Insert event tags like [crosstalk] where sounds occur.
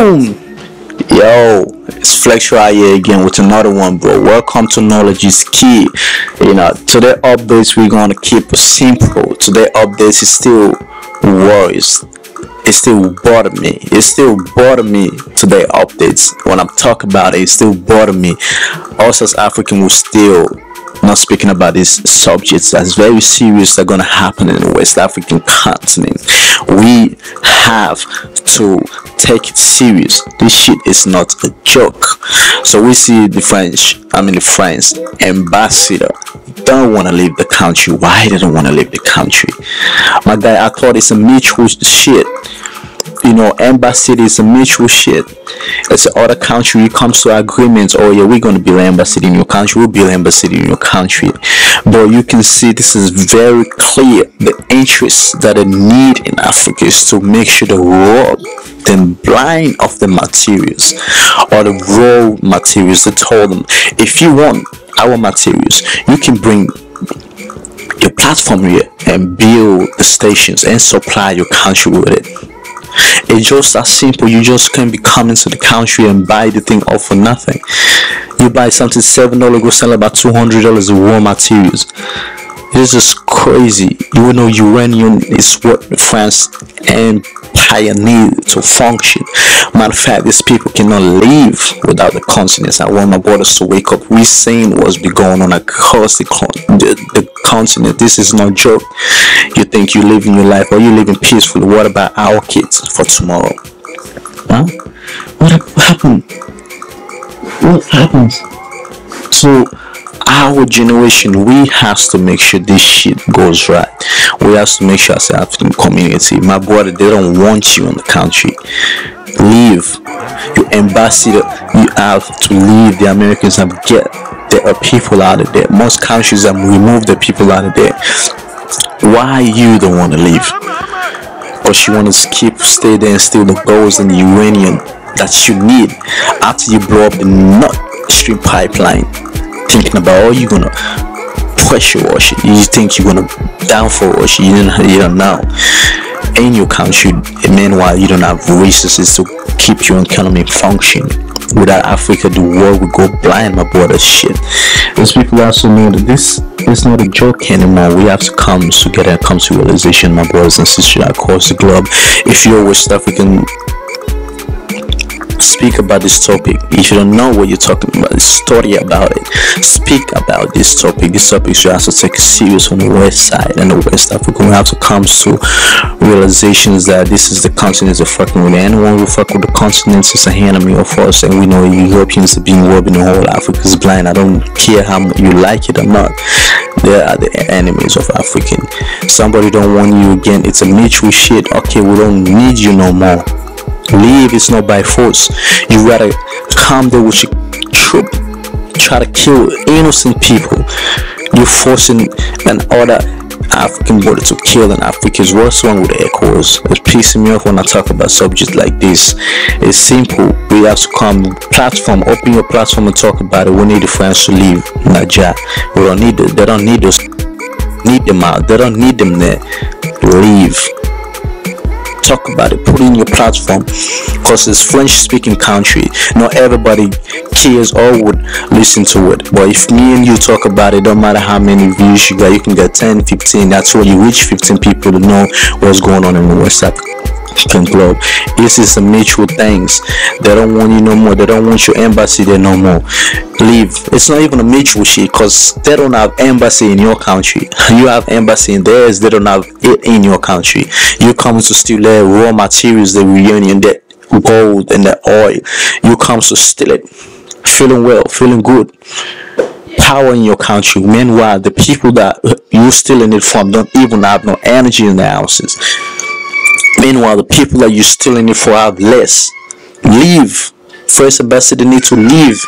Boom! Yo, it's Phlexx right here again with another one, bro. Welcome to Knowledge is Key. You know, today updates we're gonna keep simple. Today updates is still worries. It still bother me. It still bother me today updates. When I'm talking about it, it still bother me. Us as African will still not speaking about these subjects that's very serious that are gonna happen in the West African continent. We have to take it serious. This shit is not a joke. So we see the French, I mean the French ambassador don't want to leave the country. Why they don't want to leave the country? My guy, I thought it's a mutual shit you know, embassy is a mutual shit. It's other country. It comes to agreements. Oh yeah, we're gonna build embassy in your country. We'll build embassy in your country. But you can see this is very clear. The interest that they need in Africa is to make sure the rob them blind of the materials or the raw materials. They told them, if you want our materials, you can bring your platform here and build the stations and supply your country with it it's just that simple. You just can't be coming to the country and buy the thing all for nothing. You buy something seven dollars, go sell about two hundred dollars of raw materials. This is crazy. You know uranium is what France empire need to function. Matter of fact, these people cannot live without the continents. I want my brothers to wake up. We seeing what's be going on across the, the, the continent. This is no joke. You think you're living your life or you're living peacefully. What about our kids for tomorrow? Huh? What happened? What happens? So our generation we have to make sure this shit goes right. We have to make sure as african community my brother they don't want you in the country. Leave. Your ambassador you have to leave the americans and get the people out of there. Most countries have removed the people out of there. Why you don't want to leave? Because you want to keep stay there and steal the gold and the uranium that you need after you blow up the Nord Stream pipeline thinking about oh you're gonna pressure wash it. You think you're gonna downfall wash it. You don't you don't know. In your country, meanwhile you don't have resources to keep your economy functioning. Without Africa, the world would go blind, my brother. Shit. Those people also know that this is not a joke anymore. We have to come together and come to realization, my brothers and sisters across the globe. If you're West African speak about this topic. If you don't know what you're talking about. Study about it. Speak about this topic. This topic should to take serious on the west side and the west africa. We have to come to realizations that this is the continent of fucking with. Anyone who fuck with the continent is an enemy of us and we know europeans are being robbing the whole africa is blind. I don't care how you like it or not. They are the enemies of african. Somebody don't want you again. It's a mutual shit. Okay we don't need you no more Leave is not by force. You rather come there with your troop, try to kill innocent people. You're forcing an other African body to kill an African. What's wrong with ECOWAS? It's pissing me off when I talk about subjects like this. It's simple. We have to come platform, open your platform and talk about it. We need the friends to leave Niger. We don't need it. They don't need us. Need them out. They don't need them there. Leave talk about it put in your platform because it's french speaking country. Not everybody cares or would listen to it. But if me and you talk about it don't matter how many views you got you can get 10 15 that's when you reach 15 people to know what's going on in the west african globe this is a mutual things. They don't want you no more. They don't want your embassy there no more. Leave. It's not even a mutual shit because they don't have embassy in your country. [laughs] You have embassy in theirs. They don't have it in your country. You come to steal their raw materials the reunion the gold and the oil. You come to steal it. Feeling well feeling good. Power in your country. Meanwhile the people that [laughs] you're stealing it from don't even have no energy in their houses meanwhile the people that you're stealing it for have less. Leave. First ambassador need to leave